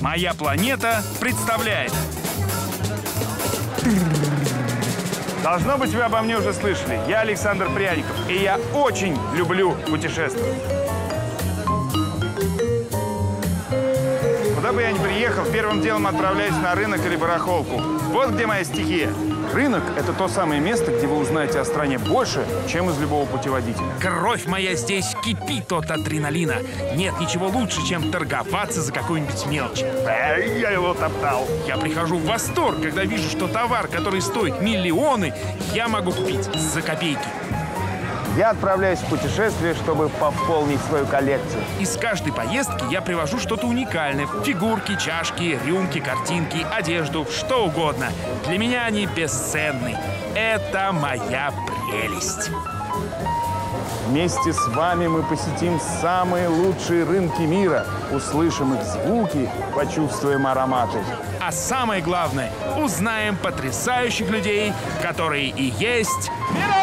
Моя планета представляет. Должно быть, вы обо мне уже слышали. Я Александр Пряников, и я очень люблю путешествовать. Куда бы я ни приехал, первым делом отправляюсь на рынок или барахолку. Вот где моя стихия. Рынок – это то самое место, где вы узнаете о стране больше, чем из любого путеводителя. Кровь моя здесь кипит от адреналина. Нет ничего лучше, чем торговаться за какую-нибудь мелочь. Эй, я его топтал. Я прихожу в восторг, когда вижу, что товар, который стоит миллионы, я могу купить за копейки. Я отправляюсь в путешествие, чтобы пополнить свою коллекцию. Из каждой поездки я привожу что-то уникальное. Фигурки, чашки, рюмки, картинки, одежду, что угодно. Для меня они бесценны. Это моя прелесть. Вместе с вами мы посетим самые лучшие рынки мира, услышим их звуки, почувствуем ароматы. А самое главное, узнаем потрясающих людей, которые и есть Мировой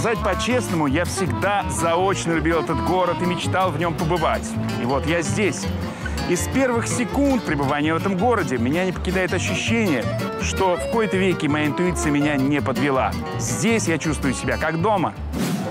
Сказать по-честному, я всегда заочно любил этот город и мечтал в нем побывать. И вот я здесь. И с первых секунд пребывания в этом городе меня не покидает ощущение, что в кои-то веки моя интуиция меня не подвела. Здесь я чувствую себя как дома.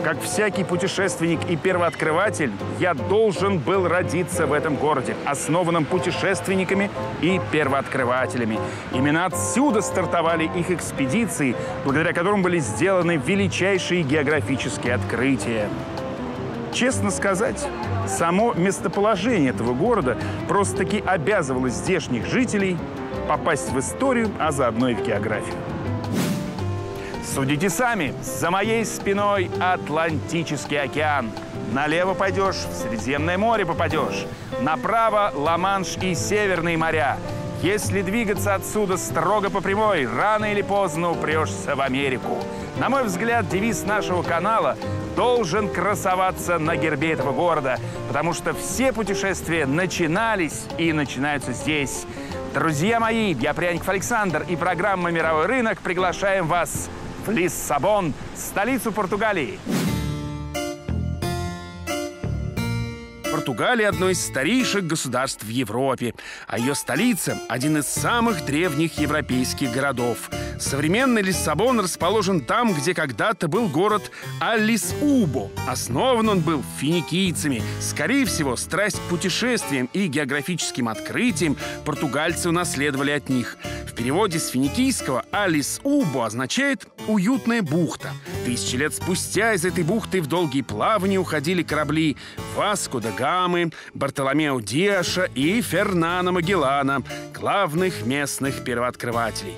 Как всякий путешественник и первооткрыватель, я должен был родиться в этом городе, основанном путешественниками и первооткрывателями. Именно отсюда стартовали их экспедиции, благодаря которым были сделаны величайшие географические открытия. Честно сказать, само местоположение этого города просто-таки обязывало здешних жителей попасть в историю, а заодно и в географию. Судите сами. За моей спиной Атлантический океан. Налево пойдешь, в Средиземное море попадешь. Направо Ла-Манш и Северные моря. Если двигаться отсюда строго по прямой, рано или поздно упрешься в Америку. На мой взгляд, девиз нашего канала должен красоваться на гербе этого города, потому что все путешествия начинались и начинаются здесь. Друзья мои, я Пряников Александр и программа «Мировой рынок» приглашаем вас Лиссабон, столицу Португалии. Португалия – одно из старейших государств в Европе, а ее столица – один из самых древних европейских городов. Современный Лиссабон расположен там, где когда-то был город Алис-Убо. Основан он был финикийцами. Скорее всего, страсть к путешествиям и географическим открытиям португальцы унаследовали от них. В переводе с финикийского Алис-Убо означает «уютная бухта». Тысячи лет спустя из этой бухты в долгие плавания уходили корабли Васко да Гамы, Бартоломео Диаша и Фернана Магеллана, главных местных первооткрывателей.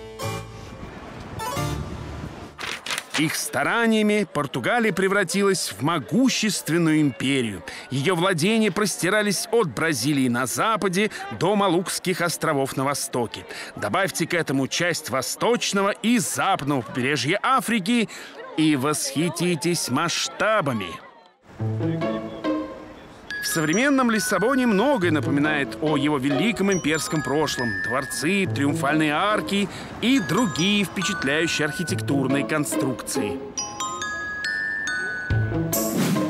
Их стараниями Португалия превратилась в могущественную империю. Ее владения простирались от Бразилии на западе до Малукских островов на востоке. Добавьте к этому часть восточного и западного побережья Африки и восхититесь масштабами. В современном Лиссабоне многое напоминает о его великом имперском прошлом. Дворцы, триумфальные арки и другие впечатляющие архитектурные конструкции.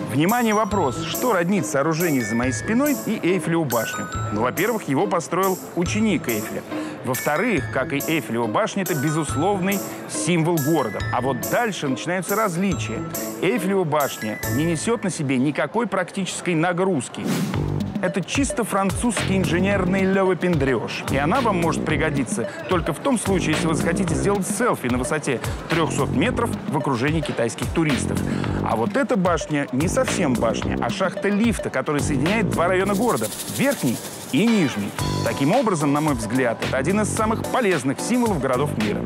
Внимание, вопрос. Что роднит сооружение за моей спиной и Эйфелеву башню? Ну, во-первых, его построил ученик Эйфеля. Во-вторых, как и Эйфелева башня, это безусловный символ города. А вот дальше начинаются различия. Эйфелева башня не несет на себе никакой практической нагрузки. Это чисто французский инженерный левопендреж. И она вам может пригодиться только в том случае, если вы захотите сделать селфи на высоте 300 метров в окружении китайских туристов. А вот эта башня не совсем башня, а шахта лифта, которая соединяет два района города. Верхний и нижний. Таким образом, на мой взгляд, это один из самых полезных символов городов мира.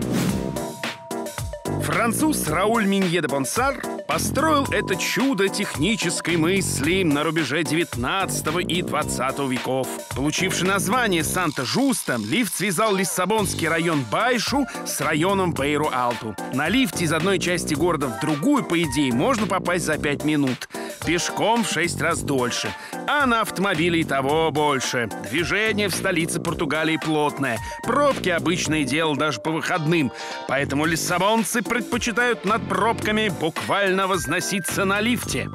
Француз Рауль Минье де Бонсар построил это чудо технической мысли на рубеже 19 и 20 веков. Получивший название Санта-Жуста, лифт связал Лиссабонский район Байшу с районом Бейру-Алту. На лифте из одной части города в другую, по идее, можно попасть за 5 минут. Пешком в 6 раз дольше. А на автомобиле и того больше. Движение в столице Португалии плотное. Пробки обычное дело даже по выходным. Поэтому лиссабонцы предпочитают над пробками буквально возноситься на лифте.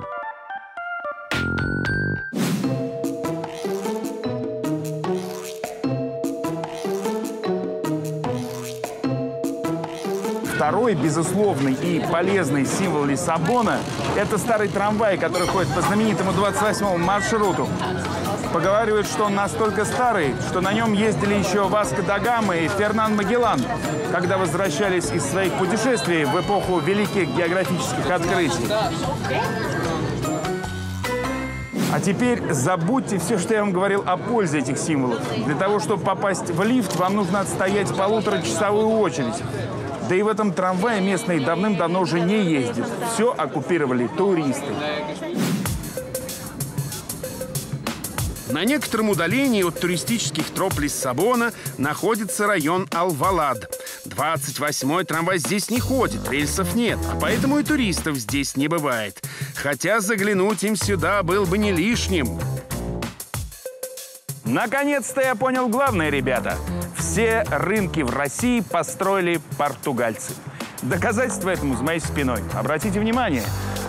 Второй безусловный и полезный символ Лиссабона – это старый трамвай, который ходит по знаменитому 28-му маршруту. Поговаривают, что он настолько старый, что на нем ездили еще Васко да Гама и Фернан Магеллан, когда возвращались из своих путешествий в эпоху великих географических открытий. А теперь забудьте все, что я вам говорил о пользе этих символов. Для того, чтобы попасть в лифт, вам нужно отстоять полуторачасовую очередь. Да и в этом трамвае местные давным-давно уже не ездят. Все оккупировали туристы. На некотором удалении от туристических троп Лиссабона находится район Алвалад. 28-й трамвай здесь не ходит, рельсов нет, а поэтому и туристов здесь не бывает. Хотя заглянуть им сюда был бы не лишним. Наконец-то я понял главное, ребята. Все рынки в России построили португальцы. Доказательство этому за моей спиной. Обратите внимание,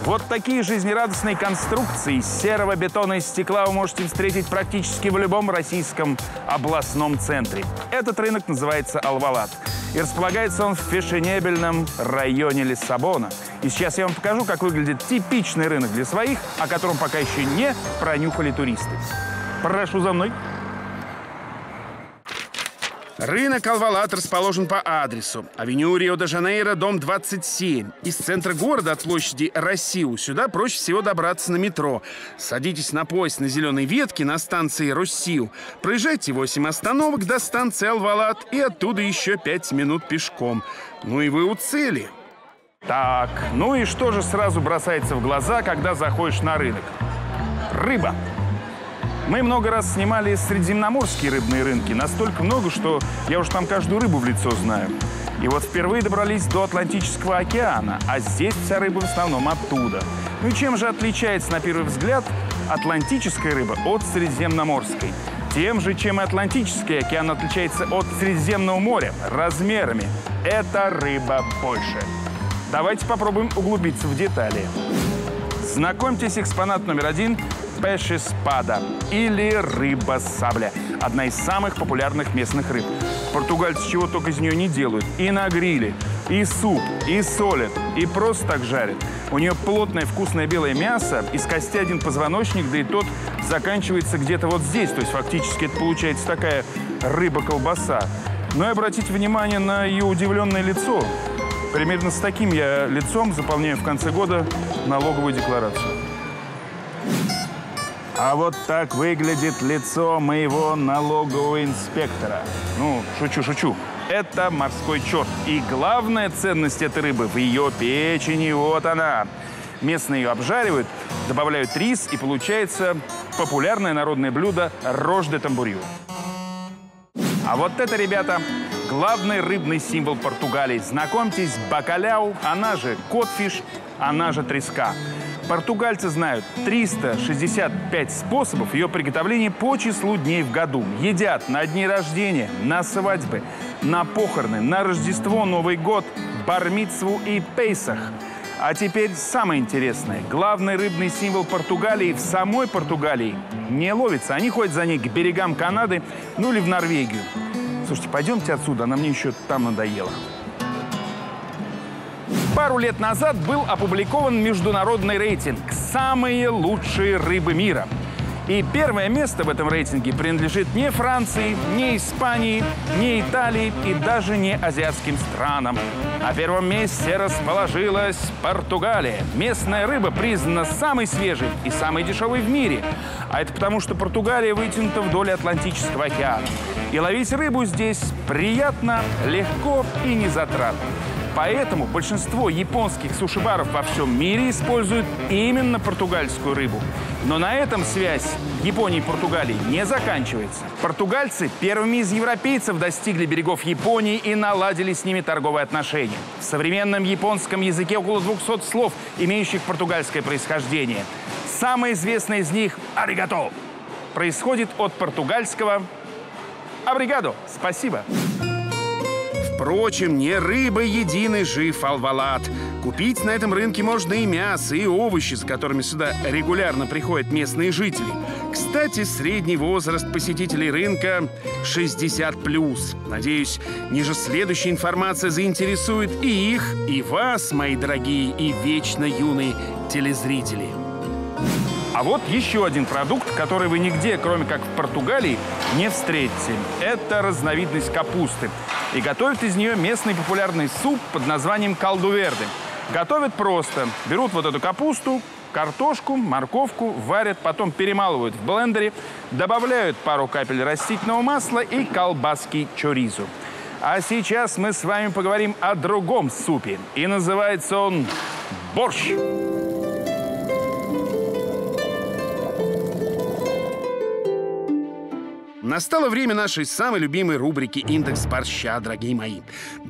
вот такие жизнерадостные конструкции из серого бетона и стекла вы можете встретить практически в любом российском областном центре. Этот рынок называется Алвалат. И располагается он в фешенебельном районе Лиссабона. И сейчас я вам покажу, как выглядит типичный рынок для своих, о котором пока еще не пронюхали туристы. Прошу за мной. Рынок Алвалат расположен по адресу. Авеню Рио-де-Жанейро, дом 27. Из центра города от площади Россию сюда проще всего добраться на метро. Садитесь на поезд на зеленой ветке на станции Россию. Проезжайте 8 остановок до станции Алвалат и оттуда еще 5 минут пешком. Ну и вы у цели. Так, ну и что же сразу бросается в глаза, когда заходишь на рынок? Рыба. Мы много раз снимали средиземноморские рыбные рынки. Настолько много, что я уж там каждую рыбу в лицо знаю. И вот впервые добрались до Атлантического океана, а здесь вся рыба в основном оттуда. Ну и чем же отличается, на первый взгляд, атлантическая рыба от средиземноморской? Тем же, чем и Атлантический океан отличается от Средиземного моря – размерами. Это рыба больше. Давайте попробуем углубиться в детали. Знакомьтесь, экспонат номер один – пеше спада или рыба-сабля. Одна из самых популярных местных рыб. Португальцы чего только из нее не делают. И на гриле, и суп, и солят, и просто так жарят. У нее плотное вкусное белое мясо, из кости один позвоночник, да и тот заканчивается где-то вот здесь. То есть фактически это получается такая рыба-колбаса. Но и обратите внимание на ее удивленное лицо. Примерно с таким я лицом заполняю в конце года налоговую декларацию. А вот так выглядит лицо моего налогового инспектора. Ну, шучу, шучу. Это морской черт. И главная ценность этой рыбы в ее печени. Вот она. Местные ее обжаривают, добавляют рис, и получается популярное народное блюдо рожь де тамбурью. А вот это, ребята, главный рыбный символ Португалии. Знакомьтесь, бакаляу, она же котфиш, она же треска. Португальцы знают 365 способов ее приготовления по числу дней в году. Едят на дни рождения, на свадьбы, на похороны, на Рождество, Новый год, Бармитсву и Пейсах. А теперь самое интересное. Главный рыбный символ Португалии в самой Португалии не ловится. Они ходят за ней к берегам Канады, ну или в Норвегию. Слушайте, пойдемте отсюда, она мне еще там надоела. Пару лет назад был опубликован международный рейтинг «Самые лучшие рыбы мира». И первое место в этом рейтинге принадлежит не Франции, не Испании, не Италии и даже не азиатским странам. На первом месте расположилась Португалия. Местная рыба признана самой свежей и самой дешевой в мире. А это потому, что Португалия вытянута вдоль Атлантического океана. И ловить рыбу здесь приятно, легко и незатратно. Поэтому большинство японских сушибаров во всем мире используют именно португальскую рыбу. Но на этом связь Японии и Португалии не заканчивается. Португальцы первыми из европейцев достигли берегов Японии и наладили с ними торговые отношения. В современном японском языке около 200 слов, имеющих португальское происхождение. Самое известное из них «аригато» происходит от португальского «абригадо» – «спасибо». Впрочем, не рыба единый жив Алвалат. Купить на этом рынке можно и мясо, и овощи, с которыми сюда регулярно приходят местные жители. Кстати, средний возраст посетителей рынка 60+. Надеюсь, ниже следующая информация заинтересует и их, и вас, мои дорогие и вечно юные телезрители. А вот еще один продукт, который вы нигде, кроме как в Португалии, не встретите. Это разновидность капусты. И готовят из нее местный популярный суп под названием калдуверды. Готовят просто. Берут вот эту капусту, картошку, морковку, варят, потом перемалывают в блендере, добавляют пару капель растительного масла и колбаски чоризу. А сейчас мы с вами поговорим о другом супе. И называется он борщ. Настало время нашей самой любимой рубрики «Индекс борща», дорогие мои.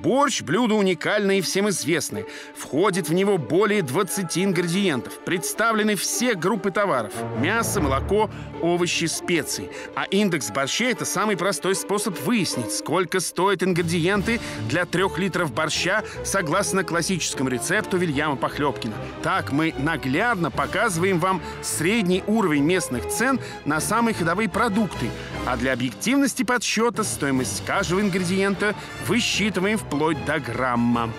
Борщ – блюдо уникальное и всем известное. Входит в него более 20 ингредиентов. Представлены все группы товаров – мясо, молоко, овощи, специи. А индекс борща – это самый простой способ выяснить, сколько стоят ингредиенты для трех литров борща согласно классическому рецепту Вильяма Похлебкина. Так мы наглядно показываем вам средний уровень местных цен на самые ходовые продукты. А для объективности подсчета стоимость каждого ингредиента высчитываем вплоть до грамма.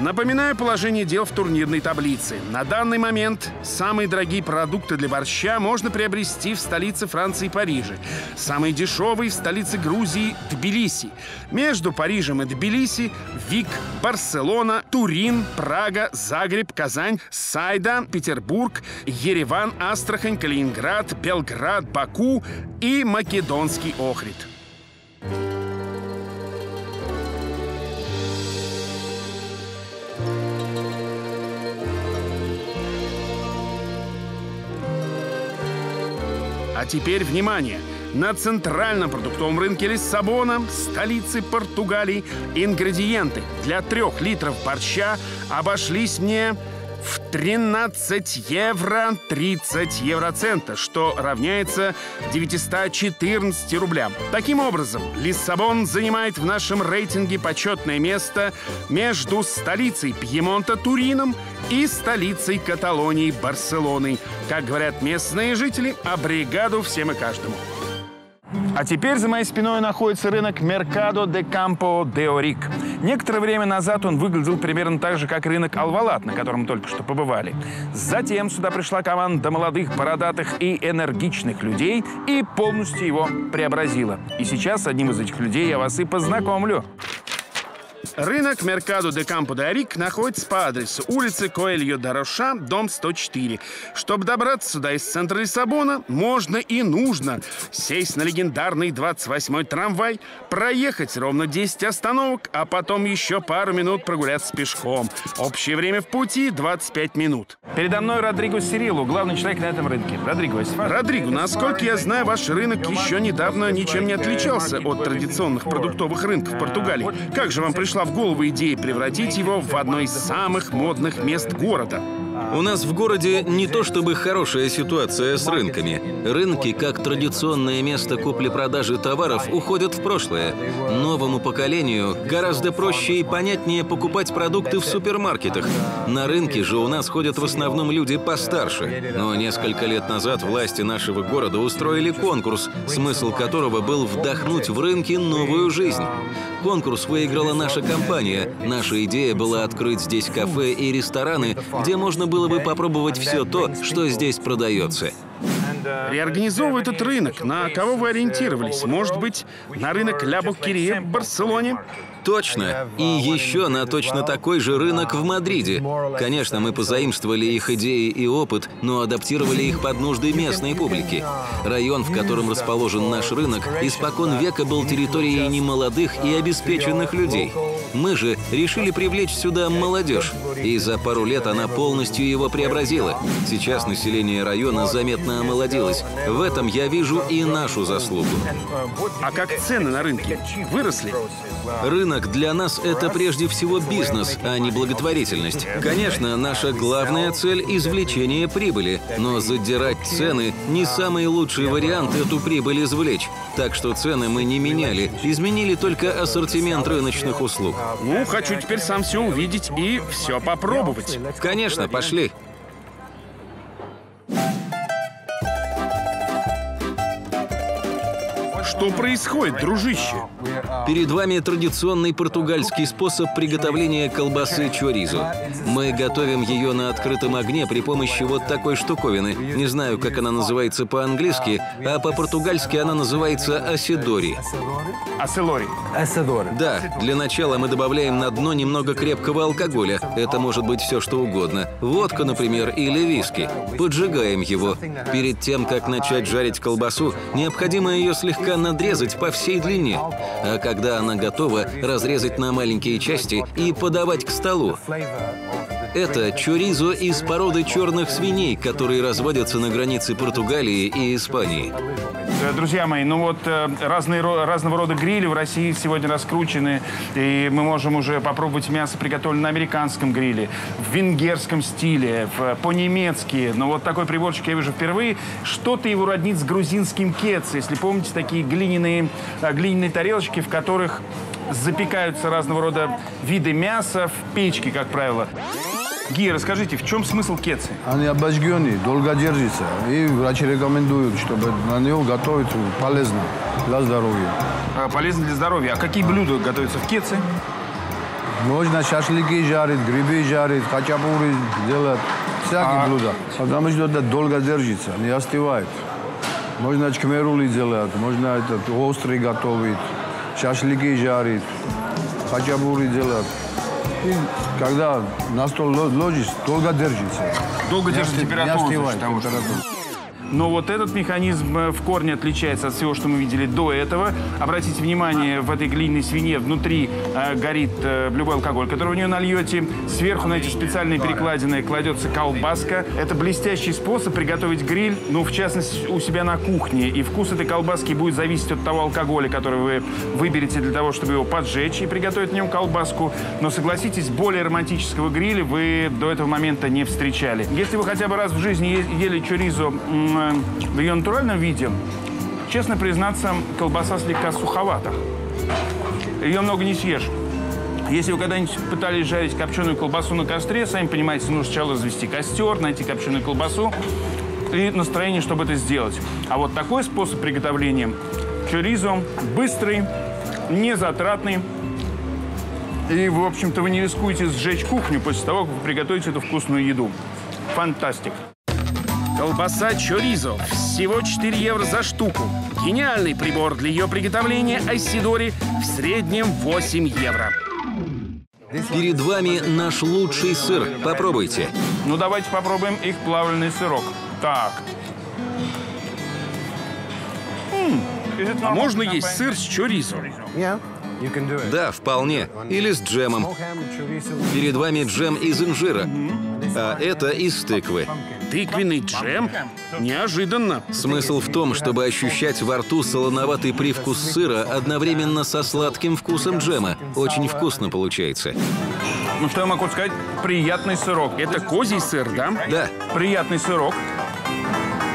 Напоминаю положение дел в турнирной таблице. На данный момент самые дорогие продукты для борща можно приобрести в столице Франции Париже. Самые дешевые в столице Грузии Тбилиси. Между Парижем и Тбилиси Вик, Барселона, Турин, Прага, Загреб, Казань, Сайда, Петербург, Ереван, Астрахань, Калининград, Белград, Баку и Македонский Охрид. А теперь внимание! На центральном продуктовом рынке Лиссабона, столице Португалии, ингредиенты для трех литров борща обошлись мне в 13 евро 30 евроцента, что равняется 914 рублям. Таким образом, Лиссабон занимает в нашем рейтинге почетное место между столицей Пьемонта Турином и столицей Каталонии Барселоной. Как говорят местные жители, а бригаду всем и каждому. А теперь за моей спиной находится рынок Меркадо де Кампо де Орик. Некоторое время назад он выглядел примерно так же, как рынок Алвалат, на котором только что побывали. Затем сюда пришла команда молодых, бородатых и энергичных людей и полностью его преобразила. И сейчас с одним из этих людей я вас и познакомлю. Рынок Меркадо де Кампо де Арик находится по адресу улицы Коэльо Дороша, дом 104. Чтобы добраться сюда из центра Лиссабона, можно и нужно сесть на легендарный 28-й трамвай, проехать ровно 10 остановок, а потом еще пару минут прогуляться пешком. Общее время в пути 25 минут. Передо мной Родриго Сирилу, главный человек на этом рынке. Родриго, если вас- Родриго, насколько я знаю, ваш рынок еще недавно ничем не отличался от традиционных продуктовых рынков Португалии. Как же вам пришла в голову идея превратить его в одно из самых модных мест города? У нас в городе не то чтобы хорошая ситуация с рынками. Рынки, как традиционное место купли-продажи товаров, уходят в прошлое. Новому поколению гораздо проще и понятнее покупать продукты в супермаркетах. На рынке же у нас ходят в основном люди постарше. Но несколько лет назад власти нашего города устроили конкурс, смысл которого был вдохнуть в рынки новую жизнь. Конкурс выиграла наша компания. Наша идея была открыть здесь кафе и рестораны, где можно было бы попробовать все то, что здесь продается. Реорганизовывая этот рынок, на кого вы ориентировались? Может быть, на рынок Ля Буккерия в Барселоне? Точно. И еще на точно такой же рынок в Мадриде. Конечно, мы позаимствовали их идеи и опыт, но адаптировали их под нужды местной публики. Район, в котором расположен наш рынок, испокон века был территорией немолодых и обеспеченных людей. Мы же решили привлечь сюда молодежь, и за пару лет она полностью его преобразила. Сейчас население района заметно омолодилось. В этом я вижу и нашу заслугу. А как цены на рынке? Выросли? Рынок для нас – это прежде всего бизнес, а не благотворительность. Конечно, наша главная цель – извлечение прибыли, но задирать цены – не самый лучший вариант эту прибыль извлечь. Так что цены мы не меняли, изменили только ассортимент рыночных услуг. Ну, хочу теперь сам все увидеть и все попробовать. Конечно, пошли. Что происходит, дружище? Перед вами традиционный португальский способ приготовления колбасы чоризо. Мы готовим ее на открытом огне при помощи вот такой штуковины. Не знаю, как она называется по-английски, а по-португальски она называется асидори. Аселори. Да, для начала мы добавляем на дно немного крепкого алкоголя. Это может быть все что угодно. Водка, например, или виски. Поджигаем его. Перед тем, как начать жарить колбасу, необходимо ее слегка надрезать по всей длине. А когда она готова, разрезать на маленькие части и подавать к столу. Это чоризо из породы черных свиней, которые разводятся на границе Португалии и Испании. Э, Друзья мои, ну вот э, разные, разного рода грили в России сегодня раскручены, и мы можем уже попробовать мясо, приготовленное на американском гриле, в венгерском стиле, в- по-немецки. Но вот такой приборчик я вижу впервые. Что-то его роднит с грузинским кец, если помните, такие глиняные, э, глиняные тарелочки, в которых запекаются разного рода виды мяса в печке, как правило. Гия, расскажите, в чем смысл кецы? Они обожгенные, долго держится. И врачи рекомендуют, чтобы на него готовить полезно для здоровья. Э, Полезно для здоровья. А какие блюда готовятся в кеце? Можно шашлыки жарить, грибы жарить, хачапури делать, всякие А- блюда. Потому что это долго держится, не остывает. Можно чкмерули делать, можно этот, острый готовить, шашлыки жарить, хачапури делать. И когда на стол ло- ложишь, долго держится. Долго Не держит осты- температуру. Не за остывает счет того, что- температура. Но вот этот механизм э, в корне отличается от всего, что мы видели до этого. Обратите внимание, в этой глиняной свине внутри э, горит э, любой алкоголь, который в нее нальете. Сверху на эти специальные перекладины кладется колбаска. Это блестящий способ приготовить гриль, ну, в частности, у себя на кухне. И вкус этой колбаски будет зависеть от того алкоголя, который вы выберете для того, чтобы его поджечь и приготовить в нем колбаску. Но согласитесь, более романтического гриля вы до этого момента не встречали. Если вы хотя бы раз в жизни ели чоризо м, в ее натуральном виде, честно признаться, колбаса слегка суховата. Ее много не съешь. Если вы когда-нибудь пытались жарить копченую колбасу на костре, сами понимаете, нужно сначала развести костер, найти копченую колбасу и настроение, чтобы это сделать. А вот такой способ приготовления чоризо быстрый, незатратный. И, в общем-то, вы не рискуете сжечь кухню после того, как вы приготовите эту вкусную еду. Фантастик. Колбаса чоризо. Всего 4 евро за штуку. Гениальный прибор для ее приготовления Айсидори в среднем 8 евро. Перед вами наш лучший сыр. Попробуйте. Ну, давайте попробуем их плавленый сырок. Так. А можно есть сыр с чоризо? Да, вполне. Или с джемом. Перед вами джем из инжира. А это из тыквы. Тыквенный джем? Неожиданно. Смысл в том, чтобы ощущать во рту солоноватый привкус сыра одновременно со сладким вкусом джема. Очень вкусно получается. Ну, что я могу сказать? Приятный сырок. Это козий сыр, да? Да, приятный сырок.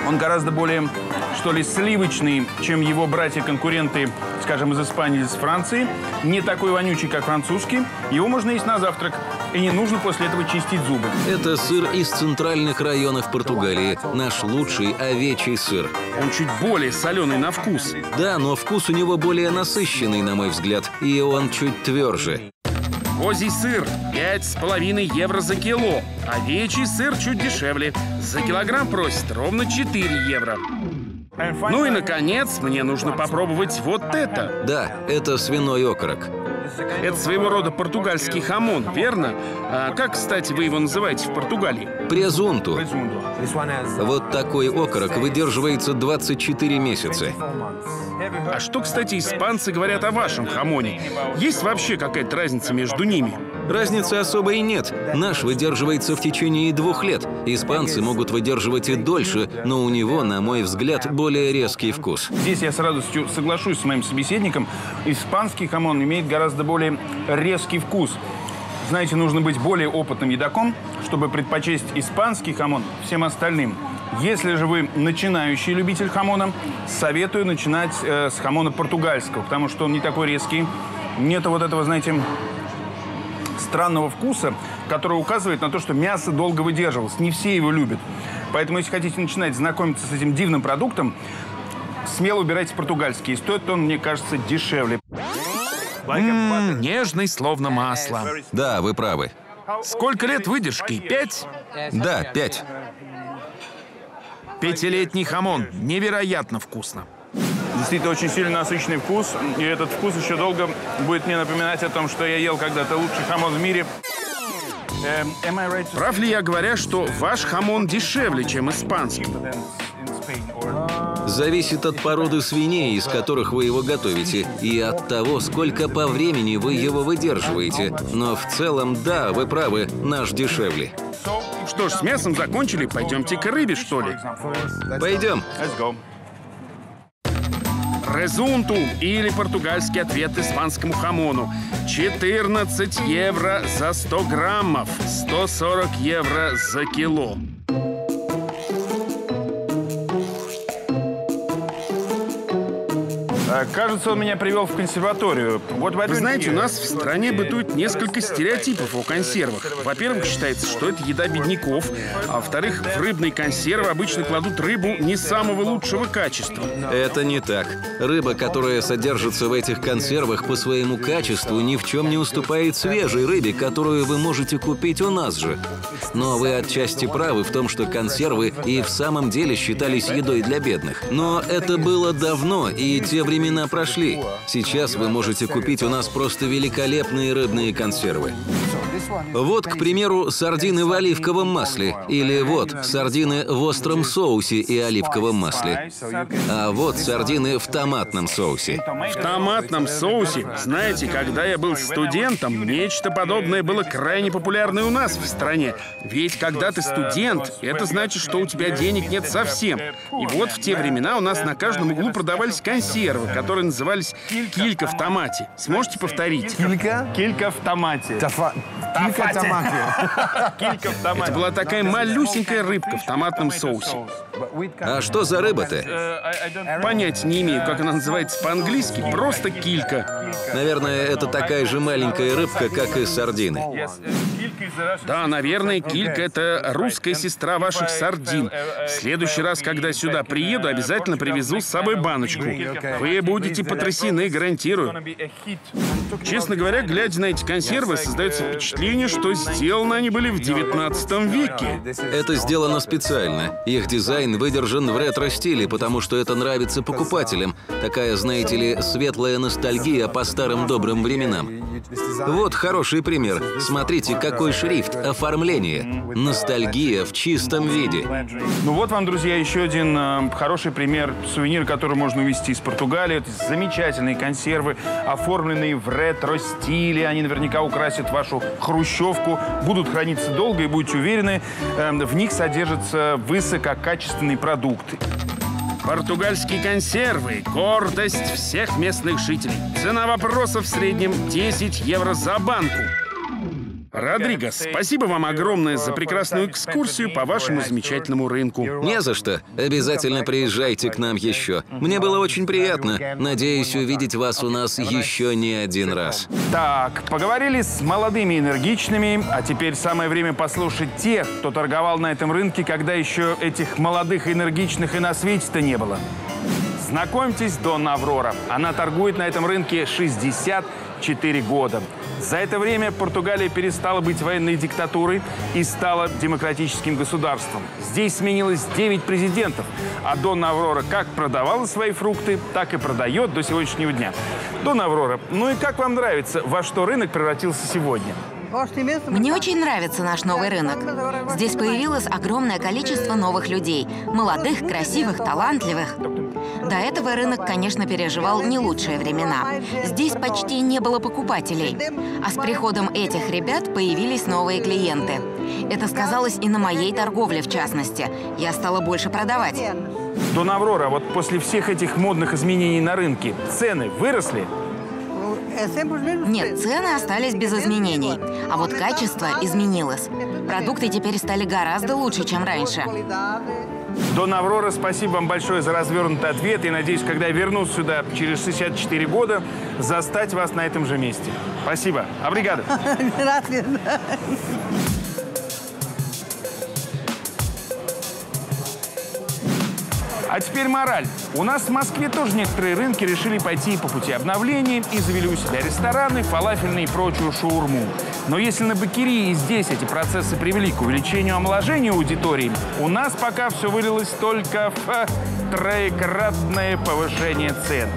Он гораздо более, что ли, сливочный, чем его братья-конкуренты, скажем, из Испании, из Франции. Не такой вонючий, как французский. Его можно есть на завтрак. И не нужно после этого чистить зубы. это сыр из центральных районов Португалии. Наш лучший овечий сыр. Он чуть более соленый на вкус. Да, но вкус у него более насыщенный, на мой взгляд, и он чуть тверже. Козий сыр – пять с половиной евро за кило. Овечий сыр чуть дешевле. За килограмм просит ровно 4 евро. Ну и, наконец, мне нужно попробовать вот это. Да, это свиной окорок. Это своего рода португальский хамон, верно? А как, кстати, вы его называете в Португалии? Презунту. Вот такой окорок выдерживается 24 месяца. А что, кстати, испанцы говорят о вашем хамоне? Есть вообще какая-то разница между ними? Разницы особой нет. Наш выдерживается в течение двух лет. Испанцы могут выдерживать и дольше, но у него, на мой взгляд, более резкий вкус. Здесь я с радостью соглашусь с моим собеседником. Испанский хамон имеет гораздо более резкий вкус. Знаете, нужно быть более опытным едоком, чтобы предпочесть испанский хамон всем остальным. Если же вы начинающий любитель хамона, советую начинать э, с хамона португальского, потому что он не такой резкий. Нету вот этого, знаете, странного вкуса, который указывает на то, что мясо долго выдерживалось. Не все его любят. Поэтому, если хотите начинать знакомиться с этим дивным продуктом, смело убирайте португальский. И стоит он, мне кажется, дешевле. М, нежный, словно масло. Да, вы правы. Сколько лет выдержки? Пять? Да, пять. Пятилетний хамон. Невероятно вкусно. Действительно, очень сильно насыщенный вкус. И этот вкус еще долго будет мне напоминать о том, что я ел когда-то лучший хамон в мире. Эм, Прав ли я говоря, что ваш хамон дешевле, чем испанский? Зависит от породы свиней, из которых вы его готовите, и от того, сколько по времени вы его выдерживаете. Но в целом, да, вы правы, наш дешевле. Что ж, с мясом закончили, пойдемте к рыбе, что ли? Пойдем. let's go. Резунту или португальский ответ испанскому хамону. 14 евро за 100 граммов, 140 евро за кило. Кажется, он меня привел в консерваторию. Вот Вы знаете, у нас в стране бытует несколько стереотипов о консервах. Во-первых, считается, что это еда бедняков, а во-вторых, в рыбные консервы обычно кладут рыбу не самого лучшего качества. Это не так. Рыба, которая содержится в этих консервах по своему качеству, ни в чем не уступает свежей рыбе, которую вы можете купить у нас же. Но вы отчасти правы в том, что консервы и в самом деле считались едой для бедных. Но это было давно, и те времена прошли. Сейчас вы можете купить у нас просто великолепные рыбные консервы. Вот, к примеру, сардины в оливковом масле. Или вот, сардины в остром соусе и оливковом масле. А вот сардины в томатном соусе. В томатном соусе, знаете, когда я был студентом, нечто подобное было крайне популярно у нас в стране. Ведь когда ты студент, это значит, что у тебя денег нет совсем. И вот в те времена у нас на каждом углу продавались консервы, которые назывались килька в томате. Сможете повторить? Килька? Килька в томате. Тафа... Килька тамаки. Килька в томате. Это была такая малюсенькая рыбка в томатном соусе. А что за рыба-то? Понятия не имею, как она называется по-английски, просто килька. Наверное, это такая же маленькая рыбка, как и сардины. Да, наверное, килька — это русская сестра ваших сардин. В следующий раз, когда сюда приеду, обязательно привезу с собой баночку. Вы будете потрясены, гарантирую. Честно говоря, глядя на эти консервы, создается впечатление, что сделаны они были в 19 веке. Это сделано специально. Их дизайн выдержан в ретро-стиле, потому что это нравится покупателям. Такая, знаете ли, светлая ностальгия по старым добрым временам. Вот хороший пример. Смотрите, какой шрифт, оформление. Ностальгия в чистом виде. Ну вот вам, друзья, еще один э, хороший пример сувенира, который можно увезти из Португалии. Это замечательные консервы, оформленные в ретро-стиле. Они наверняка украсят вашу хрущевку, будут храниться долго и будете уверены, э, в них содержится высококачественный продукт. Португальские консервы – гордость всех местных жителей. Цена вопроса в среднем 10 евро за банку. Родриго, спасибо вам огромное за прекрасную экскурсию по вашему замечательному рынку. Не за что. Обязательно приезжайте к нам еще. Мне было очень приятно. Надеюсь увидеть вас у нас еще не один раз. Так, поговорили с молодыми энергичными, а теперь самое время послушать тех, кто торговал на этом рынке, когда еще этих молодых энергичных и на свете-то не было. Знакомьтесь, Донна Аврора. Она торгует на этом рынке 60 4 года. За это время Португалия перестала быть военной диктатурой и стала демократическим государством. Здесь сменилось 9 президентов, а Донна Аврора как продавала свои фрукты, так и продает до сегодняшнего дня. Донна Аврора, ну и как вам нравится, во что рынок превратился сегодня? Мне очень нравится наш новый рынок. Здесь появилось огромное количество новых людей. Молодых, красивых, талантливых. До этого рынок, конечно, переживал не лучшие времена. Здесь почти не было покупателей. А с приходом этих ребят появились новые клиенты. Это сказалось и на моей торговле, в частности. Я стала больше продавать. Дон Аврора, вот после всех этих модных изменений на рынке цены выросли? Нет, цены остались без изменений. А вот качество изменилось. Продукты теперь стали гораздо лучше, чем раньше. Дон Аврора, спасибо вам большое за развернутый ответ. И надеюсь, когда я вернусь сюда через 64 года, застать вас на этом же месте. Спасибо. Обригада. А теперь мораль. У нас в Москве тоже некоторые рынки решили пойти по пути обновления и завели у себя рестораны, фалафельные и прочую шаурму. Но если на Бакерии и здесь эти процессы привели к увеличению омоложения аудитории, у нас пока все вылилось только в троекратное повышение цен.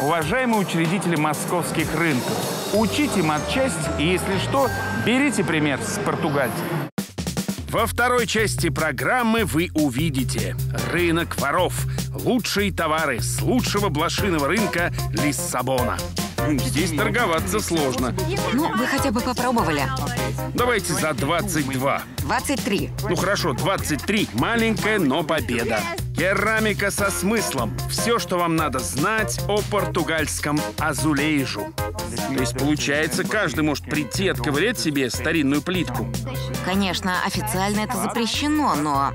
Уважаемые учредители московских рынков, учите матчасть и, если что, берите пример с португальцев. Во второй части программы вы увидите рынок воров, лучшие товары с лучшего блошиного рынка Лиссабона. Здесь торговаться сложно. Ну, вы хотя бы попробовали. Давайте за 22. 23. Ну хорошо, 23. Маленькая, но победа. Керамика со смыслом. Все, что вам надо знать о португальском азулейжу. То есть, получается, каждый может прийти и отковырять себе старинную плитку. Конечно, официально это запрещено, но...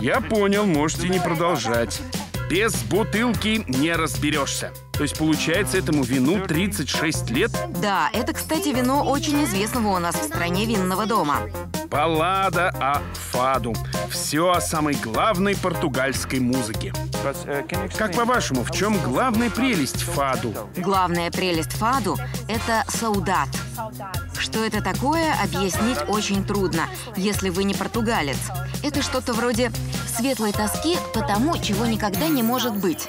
Я понял, можете не продолжать. Без бутылки не разберешься. То есть, получается, этому вину 36 лет? Да, это, кстати, вино очень известного у нас в стране винного дома. Баллада о фаду. Все о самой главной португальской музыке. Как по-вашему, в чем главная прелесть фаду? Главная прелесть фаду – это саудат. Что это такое, объяснить очень трудно, если вы не португалец. Это что-то вроде светлой тоски по тому, чего никогда не может быть.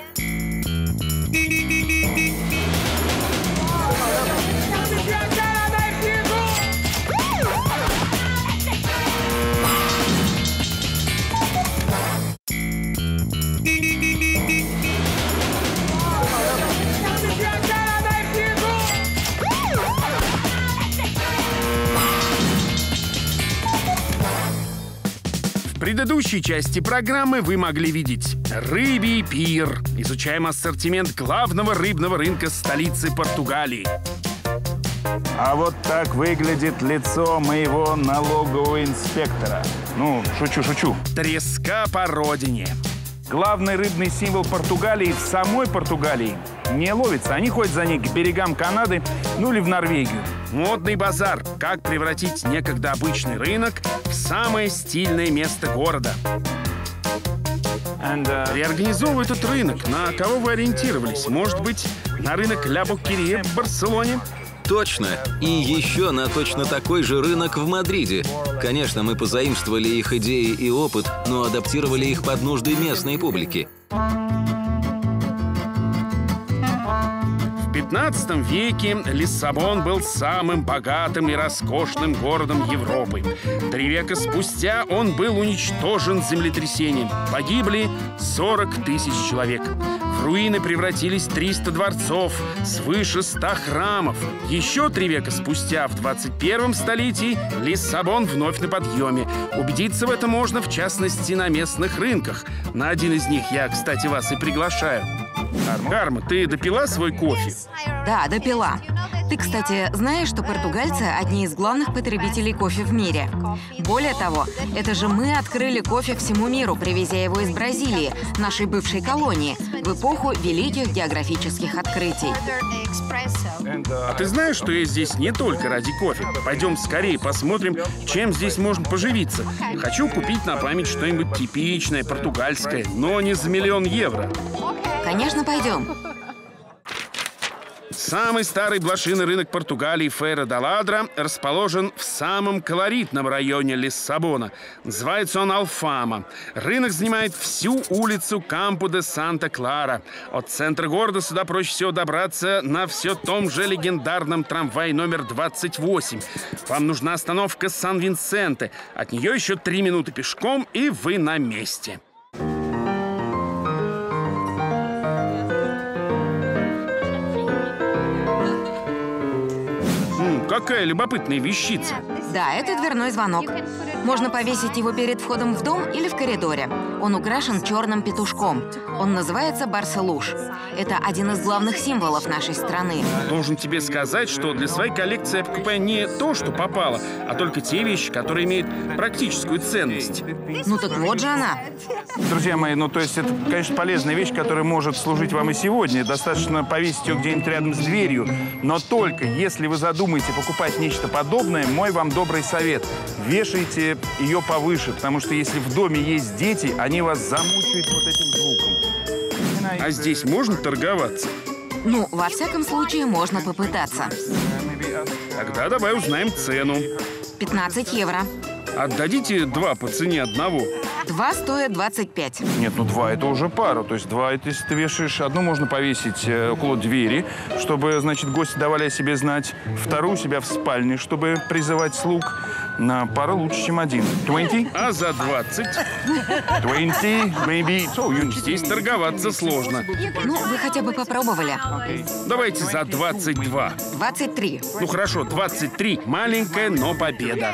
Предыдущей части программы вы могли видеть рыбий пир. Изучаем ассортимент главного рыбного рынка столицы Португалии. А вот так выглядит лицо моего налогового инспектора. Ну, шучу, шучу. Треска по родине. Главный рыбный символ Португалии в самой Португалии не ловится. Они ходят за ней к берегам Канады, ну или в Норвегию. Модный базар. Как превратить некогда обычный рынок в самое стильное место города. And, uh, Реорганизовывая этот рынок, на кого вы ориентировались? Может быть, на рынок Ля Буккерье в Барселоне? Точно. И еще на точно такой же рынок в Мадриде. Конечно, мы позаимствовали их идеи и опыт, но адаптировали их под нужды местной публики. 15 веке Лиссабон был самым богатым и роскошным городом Европы. Три века спустя он был уничтожен землетрясением. Погибли 40 тысяч человек. В руины превратились 300 дворцов, свыше 100 храмов. Еще три века спустя, в 21 столетии, Лиссабон вновь на подъеме. Убедиться в этом можно, в частности, на местных рынках. На один из них я, кстати, вас и приглашаю. Карма, ты допила свой кофе? Да, допила. Ты, кстати, знаешь, что португальцы – одни из главных потребителей кофе в мире? Более того, это же мы открыли кофе всему миру, привезя его из Бразилии, нашей бывшей колонии, в эпоху великих географических открытий. А ты знаешь, что я здесь не только ради кофе? Пойдем скорее посмотрим, чем здесь можно поживиться. Хочу купить на память что-нибудь типичное, португальское, но не за миллион евро. Конечно, пойдем. Самый старый блошиный рынок Португалии Фейра да Ладра расположен в самом колоритном районе Лиссабона. Называется он Алфама. Рынок занимает всю улицу Кампу де Санта-Клара. От центра города сюда проще всего добраться на все том же легендарном трамвае номер 28. Вам нужна остановка Сан-Винсенте. От нее еще три минуты пешком, и вы на месте. Какая любопытная вещица. Да, это дверной звонок. Можно повесить его перед входом в дом или в коридоре. Он украшен черным петушком. Он называется барселуш. Это один из главных символов нашей страны. Должен тебе сказать, что для своей коллекции я покупаю не то, что попало, а только те вещи, которые имеют практическую ценность. Ну так вот же она. Друзья мои, ну то есть это, конечно, полезная вещь, которая может служить вам и сегодня. Достаточно повесить ее где-нибудь рядом с дверью. Но только если вы задумаете покупать нечто подобное, мой вам добрый совет. Вешайте ее повыше, потому что если в доме есть дети, они вас замучают вот этим звуком. А здесь можно торговаться? Ну, во всяком случае, можно попытаться. Тогда давай узнаем цену. 15 евро. Отдадите два по цене одного. Два стоят 25. Нет, ну два это уже пара. То есть два это если ты вешаешь, одну можно повесить э, около двери, чтобы, значит, гости давали о себе знать. Вторую у себя в спальне, чтобы призывать слуг. На пара лучше, чем один. 20? А за 20 20, maybe. So you здесь торговаться сложно. Ну, вы хотя бы попробовали. Давайте за 22. 23. Ну хорошо, 23. Маленькая, но победа.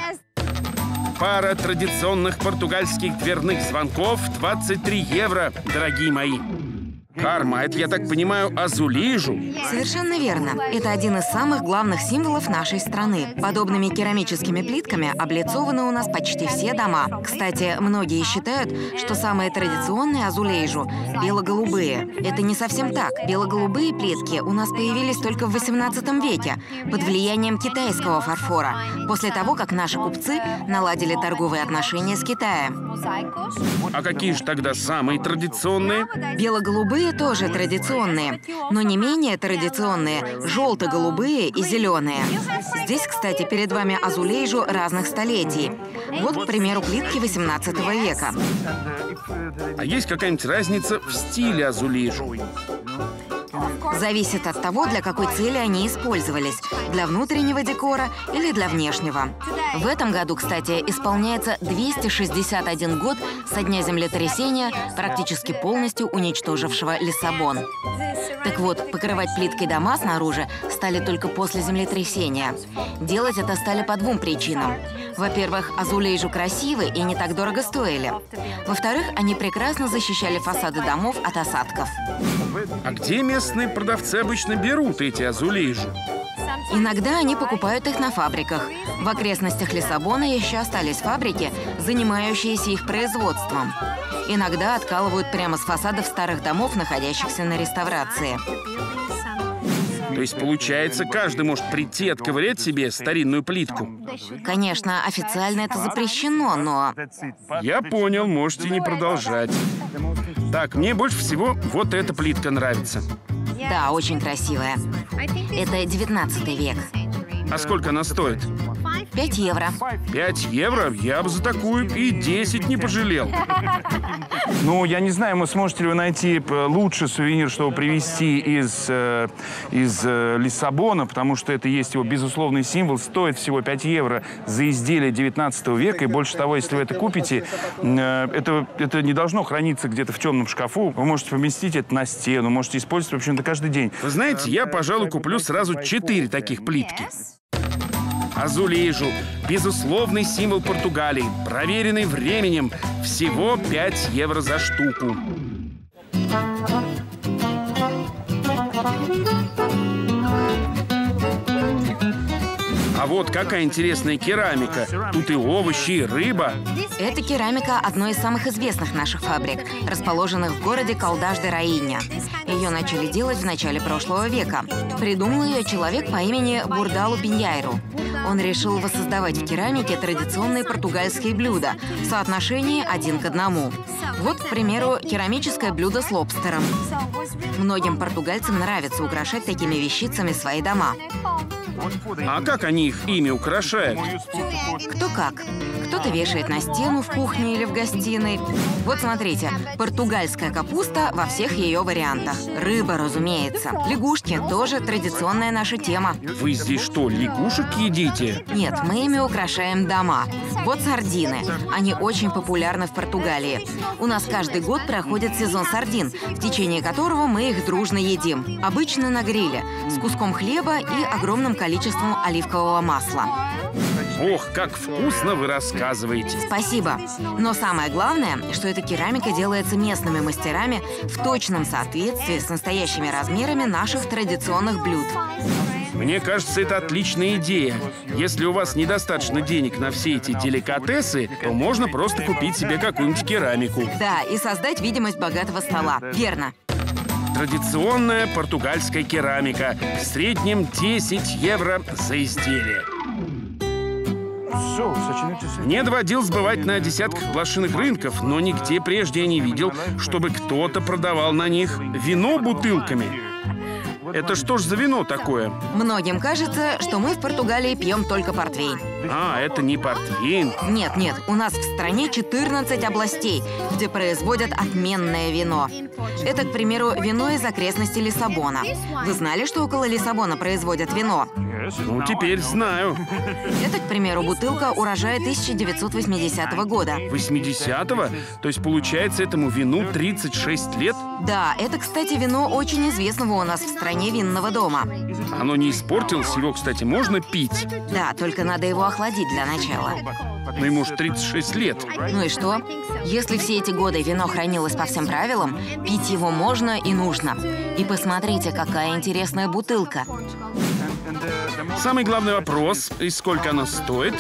Пара традиционных португальских дверных звонков 23 евро, дорогие мои. Карма, это, я так понимаю, азулижу? Совершенно верно. Это один из самых главных символов нашей страны. Подобными керамическими плитками облицованы у нас почти все дома. Кстати, многие считают, что самые традиционные азулейжу – бело-голубые. Это не совсем так. Бело-голубые плитки у нас появились только в 18 веке под влиянием китайского фарфора, после того, как наши купцы наладили торговые отношения с Китаем. А какие же тогда самые традиционные? Бело-голубые тоже традиционные, но не менее традиционные – желто-голубые и зеленые. Здесь, кстати, перед вами азулейжу разных столетий. Вот, к примеру, плитки 18 века. А есть какая-нибудь разница в стиле азулижу? Зависит от того, для какой цели они использовались – для внутреннего декора или для внешнего. В этом году, кстати, исполняется 261 год со дня землетрясения, практически полностью уничтожившего Лиссабон. Так вот, покрывать плиткой дома снаружи стали только после землетрясения. Делать это стали по двум причинам. Во-первых, азулейжу красивы и не так дорого стоили. Во-вторых, они прекрасно защищали фасады домов от осадков. А где местные продавцы обычно берут эти азулейжу? Иногда они покупают их на фабриках. В окрестностях Лиссабона еще остались фабрики, занимающиеся их производством. Иногда откалывают прямо с фасадов старых домов, находящихся на реставрации. То есть, получается, каждый может прийти и отковырять себе старинную плитку. Конечно, официально это запрещено, но... Я понял, можете не продолжать. Так, мне больше всего вот эта плитка нравится. Да, очень красивая. Это 19 век. А сколько она стоит? 5 евро. 5 евро? Я бы за такую и 10 не пожалел. Ну, я не знаю, мы сможете ли вы найти э, лучший сувенир, чтобы привезти из, э, из э, Лиссабона, потому что это есть его безусловный символ. Стоит всего 5 евро за изделие 19 века. И больше того, если вы это купите, это, это не должно храниться где-то в темном шкафу. Вы можете поместить это на стену, можете использовать, в общем-то, каждый день. Вы знаете, я, пожалуй, куплю сразу 4 таких плитки. Азулижу – безусловный символ Португалии, проверенный временем. Всего 5 евро за штуку. А вот какая интересная керамика. Тут и овощи, и рыба. Эта керамика одной из самых известных наших фабрик, расположенных в городе Калдаш-де-Раиня. Ее начали делать в начале прошлого века. Придумал ее человек по имени Бурдалу Пиньяйру. Он решил воссоздавать в керамике традиционные португальские блюда в соотношении один к одному. Вот, к примеру, керамическое блюдо с лобстером. Многим португальцам нравится украшать такими вещицами свои дома. А как они их ими украшают? Кто как. Кто-то вешает на стену в кухне или в гостиной. Вот смотрите, португальская капуста во всех ее вариантах. Рыба, разумеется. Лягушки тоже традиционная наша тема. Вы здесь что, лягушек едите? Нет, мы ими украшаем дома. Вот сардины. Они очень популярны в Португалии. У нас каждый год проходит сезон сардин, в течение которого мы их дружно едим. Обычно на гриле, с куском хлеба и огромным количеством оливкового масла. Ох, как вкусно вы рассказываете. Спасибо. Но самое главное, что эта керамика делается местными мастерами в точном соответствии с настоящими размерами наших традиционных блюд. Мне кажется, это отличная идея. Если у вас недостаточно денег на все эти деликатесы, то можно просто купить себе какую-нибудь керамику. Да, и создать видимость богатого стола. Верно. Традиционная португальская керамика. В среднем 10 евро за изделие. Мне доводилось бывать на десятках блошиных рынков, но нигде прежде я не видел, чтобы кто-то продавал на них вино бутылками. Это что ж за вино такое? Многим кажется, что мы в Португалии пьем только портвейн. А, это не портвейн. Нет, нет, у нас в стране 14 областей, где производят отменное вино. Это, к примеру, вино из окрестностей Лиссабона. Вы знали, что около Лиссабона производят вино? Ну, теперь знаю. Это, к примеру, бутылка урожая 1980 года. 80-го? То есть, получается, этому вину 36 лет? Да, это, кстати, вино очень известного у нас в стране винного дома. Оно не испортилось, его, кстати, можно пить. Да, только надо его охладить для начала. Но ему же 36 лет. Ну и что? Если все эти годы вино хранилось по всем правилам, пить его можно и нужно. И посмотрите, какая интересная бутылка. Самый главный вопрос, и сколько оно стоит?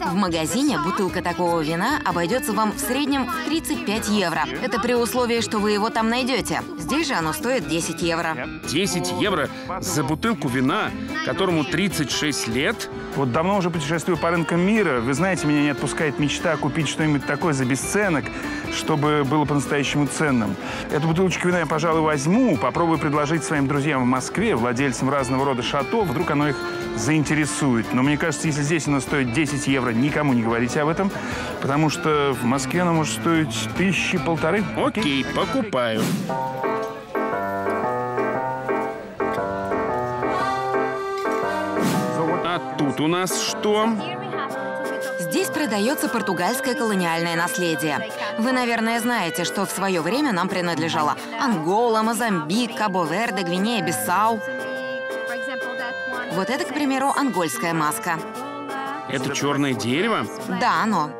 В магазине бутылка такого вина обойдется вам в среднем в 35 евро. Это при условии, что вы его там найдете. Здесь же оно стоит 10 евро. 10 евро за бутылку вина, которому 36 лет? Вот давно уже путешествую по рынкам мира. Вы знаете, меня не отпускает мечта купить что-нибудь такое за бесценок, чтобы было по-настоящему ценным. Эту бутылочку вина я, пожалуй, возьму, попробую предложить своим друзьям в Москве, владельцам разного рода шато, вдруг оно их заинтересует. Но мне кажется, если здесь оно стоит 10 евро, никому не говорите об этом, потому что в Москве оно может стоить тысячи полторы. Окей, покупаю. А тут у нас что? Здесь продается португальское колониальное наследие. Вы, наверное, знаете, что в свое время нам принадлежала Ангола, Мозамбик, Кабо-Верде, Гвинея-Бисау. Вот это, к примеру, ангольская маска. Это черное дерево? Да, оно.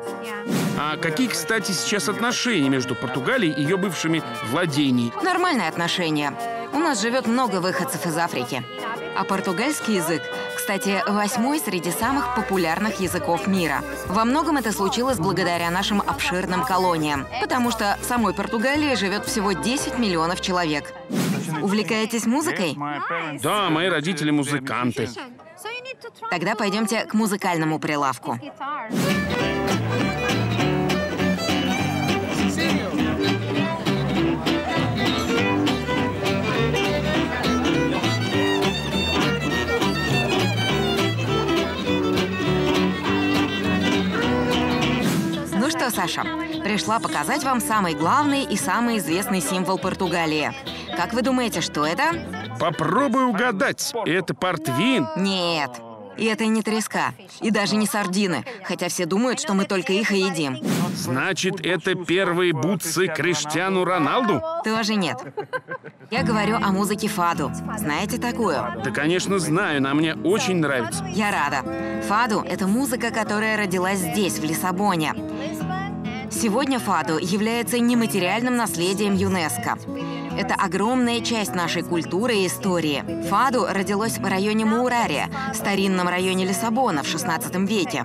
А какие, кстати, сейчас отношения между Португалией и ее бывшими владениями? Нормальные отношения. У нас живет много выходцев из Африки. А португальский язык, кстати, восьмой среди самых популярных языков мира. Во многом это случилось благодаря нашим обширным колониям, потому что в самой Португалии живет всего 10 миллионов человек. Увлекаетесь музыкой? Да, мои родители музыканты. Тогда пойдемте к музыкальному прилавку. Ну что, Саша, пришла показать вам самый главный и самый известный символ Португалии. Как вы думаете, что это? Попробуй угадать. Это портвейн? Нет. И это не треска. И даже не сардины. Хотя все думают, что мы только их и едим. Значит, это первые бутсы Криштиану Роналду? Тоже нет. Я говорю о музыке фаду. Знаете такую? Да, конечно, знаю, она мне очень нравится. Я рада. Фаду — это музыка, которая родилась здесь, в Лиссабоне. Сегодня фаду является нематериальным наследием ЮНЕСКО. Это огромная часть нашей культуры и истории. Фаду родилось в районе Маурария, старинном районе Лиссабона в 16 веке.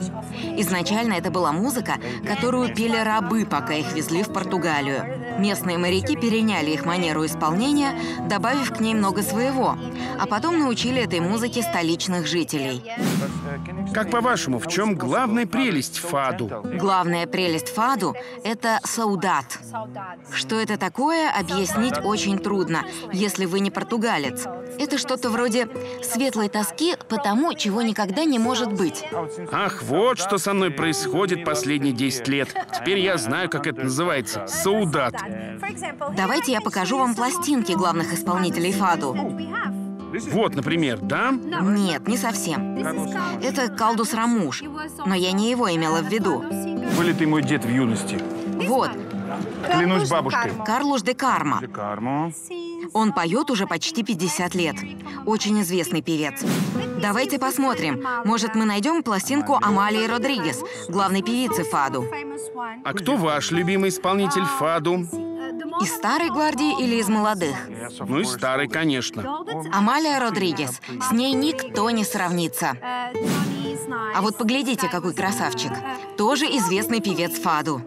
Изначально это была музыка, которую пели рабы, пока их везли в Португалию. Местные моряки переняли их манеру исполнения, добавив к ней много своего, а потом научили этой музыке столичных жителей. Как по-вашему, в чем главная прелесть фаду? Главная прелесть фаду — это саудат. Что это такое, объяснить очень трудно, если вы не португалец. Это что-то вроде светлой тоски по тому, чего никогда не может быть. Ах, вот что со мной происходит последние 10 лет. Теперь я знаю, как это называется. Саудат. Давайте я покажу вам пластинки главных исполнителей фаду. Вот, например, да? Нет, не совсем. Это Калдус Рамуш, но я не его имела в виду. Вылитый мой дед в юности. Вот, Клянусь бабушкой. Карлуш де Карма. Карму. Он поет уже почти 50 лет. Очень известный певец. Давайте посмотрим. Может, мы найдем пластинку Амалии Родригес, главной певицы Фаду. А кто ваш любимый исполнитель фаду? Из старой гвардии или из молодых? Ну и старый, конечно. Амалия Родригес. С ней никто не сравнится. А вот поглядите, какой красавчик. Тоже известный певец Фаду.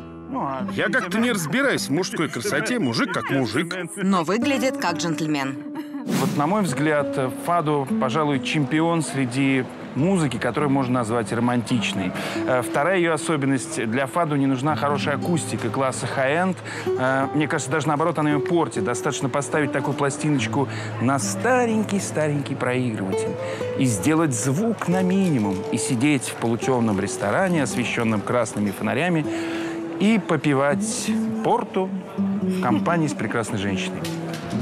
Я как-то не разбираюсь в мужской красоте. Мужик как мужик. Но выглядит как джентльмен. Вот, на мой взгляд, Фаду, пожалуй, чемпион среди музыки, которую можно назвать романтичной. Э, Вторая ее особенность – для Фаду не нужна хорошая акустика класса. Э, Мне кажется, даже наоборот, она ее портит. Достаточно поставить такую пластиночку на старенький-старенький проигрыватель и сделать звук на минимум, и сидеть в полутемном ресторане, освещенном красными фонарями, и попивать порту в компании с прекрасной женщиной.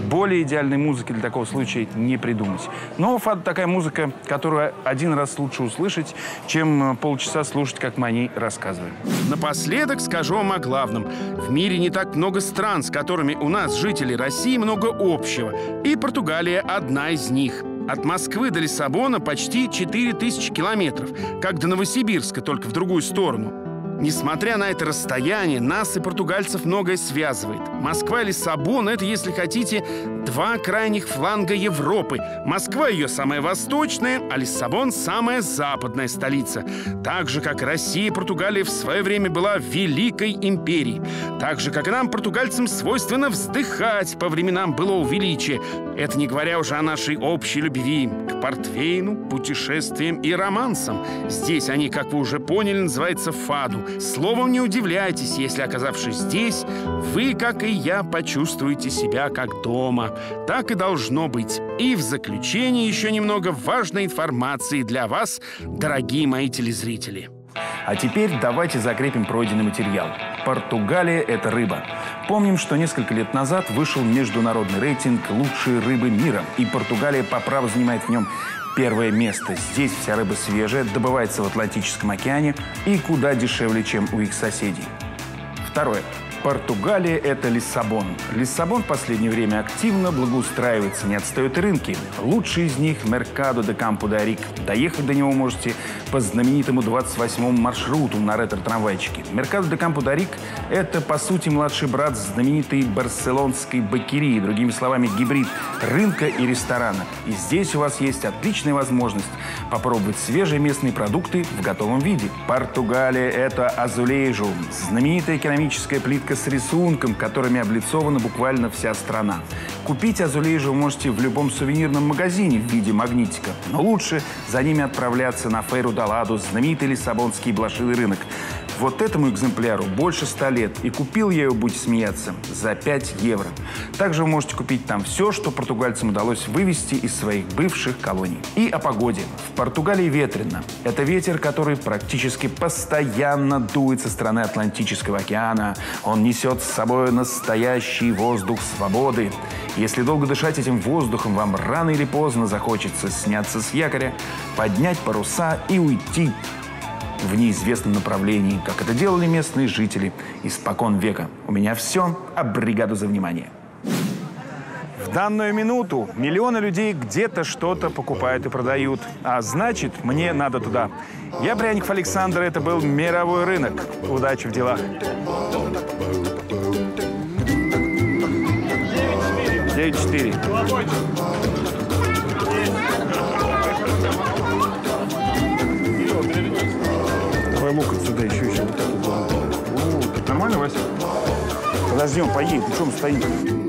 Более идеальной музыки для такого случая не придумать. Но фад такая музыка, которую один раз лучше услышать, чем э, полчаса слушать, как мы о ней рассказываем. Напоследок скажу вам о главном. В мире не так много стран, с которыми у нас, жителей России, много общего. И Португалия одна из них. От Москвы до Лиссабона почти 4000 километров, как до Новосибирска, только в другую сторону. Несмотря на это расстояние, нас и португальцев многое связывает. Москва и Лиссабон — это, если хотите, два крайних фланга Европы. Москва — ее самая восточная, а Лиссабон — самая западная столица. Так же, как Россия и Португалия в свое время была великой империей. Так же, как и нам, португальцам, свойственно вздыхать по временам былого величия. Это не говоря уже о нашей общей любви к портвейну, путешествиям и романсам. Здесь они, как вы уже поняли, называются фаду. Словом, не удивляйтесь, если, оказавшись здесь, вы, как и я, почувствуете себя как дома. Так и должно быть. И в заключение еще немного важной информации для вас, дорогие мои телезрители. А теперь давайте закрепим пройденный материал. Португалия – это рыба. Помним, что несколько лет назад вышел международный рейтинг «Лучшие рыбы мира», и Португалия по праву занимает в нем первое место. Здесь вся рыба свежая, добывается в Атлантическом океане и куда дешевле, чем у их соседей. Второе. Португалия – это Лиссабон. Лиссабон в последнее время активно благоустраивается, не отстают рынки. Лучший из них – Меркадо де Кампо де Арик. Доехать до него можете по знаменитому 28-му маршруту на ретро-трамвайчике. Меркадо де Кампо де Арик – это, по сути, младший брат знаменитой барселонской бакерии, другими словами, гибрид рынка и ресторана. И здесь у вас есть отличная возможность попробовать свежие местные продукты в готовом виде. Португалия – это азулейжу, знаменитая керамическая плитка с рисунком, которыми облицована буквально вся страна. Купить азулейжу вы можете в любом сувенирном магазине в виде магнитика. Но лучше за ними отправляться на Фейру Даладу, знаменитый лиссабонский блошиный рынок. Вот этому экземпляру больше 100 лет, и купил я его, будете смеяться, за 5 евро. Также вы можете купить там все, что португальцам удалось вывести из своих бывших колоний. И о погоде. В Португалии ветрено. Это ветер, который практически постоянно дует со стороны Атлантического океана. Он несет с собой настоящий воздух свободы. Если долго дышать этим воздухом, вам рано или поздно захочется сняться с якоря, поднять паруса и уйти в неизвестном направлении, как это делали местные жители испокон века. У меня все. А бригаду за внимание. В данную минуту миллионы людей где-то что-то покупают и продают. А значит, мне надо туда. Я Пряников Александр, это был мировой рынок. Удачи в делах. Девять четыре. Давай лук отсюда еще, еще вот так вот. Нормально, Вася? Поедет. Ну что мы стоим?